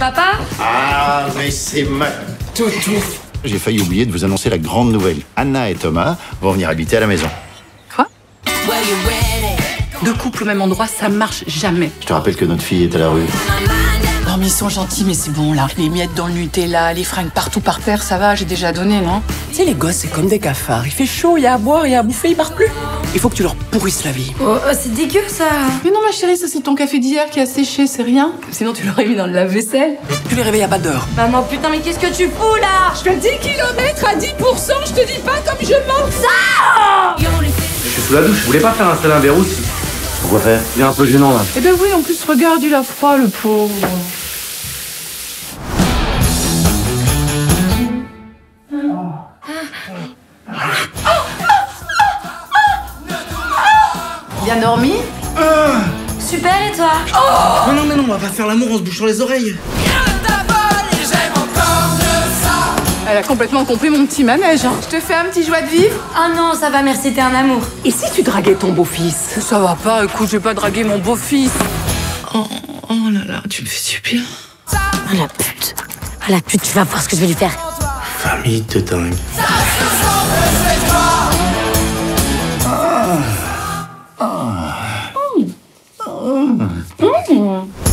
Papa Ah, mais c'est ma toutou. J'ai failli oublier de vous annoncer la grande nouvelle. Anna et Thomas vont venir habiter à la maison. Quoi Deux couples au même endroit, ça marche jamais. Je te rappelle que notre fille est à la rue. Non mais ils sont gentils, mais c'est bon là. Les miettes dans le Nutella, les fringues partout par terre, ça va, j'ai déjà donné, non Tu sais, les gosses, c'est comme des cafards. Il fait chaud, il y a à boire, il y a à bouffer, ils partent plus. Il faut que tu leur pourrisses la vie. Oh, oh, c'est dégueu ça Mais non ma chérie, ça c'est ton café d'hier qui a séché, c'est rien. Sinon tu l'aurais mis dans le lave-vaisselle. Tu les réveilles à pas d'heure. Maman, putain, mais qu'est-ce que tu fous là Je fais 10 km à 10%, je te dis pas comme je manque Je suis sous la douche, je voulais pas faire installer un verrou si. Pourquoi faire Il est un peu gênant là. Eh ben oui, en plus regarde, il a froid le pauvre. Bien dormi Super et toi Non, non, mais non, on va pas faire l'amour en se bouchant les oreilles. Elle a complètement compris mon petit manège. Hein. Je te fais un petit joie de vivre Ah non, ça va, merci, t'es un amour. Et si tu draguais ton beau-fils Ça va pas, écoute, je vais pas draguer mon beau-fils. oh, oh là là, tu me fais du bien. Ah la pute Ah la pute, tu vas voir ce que je vais lui faire. Famille de dingue. 嗯。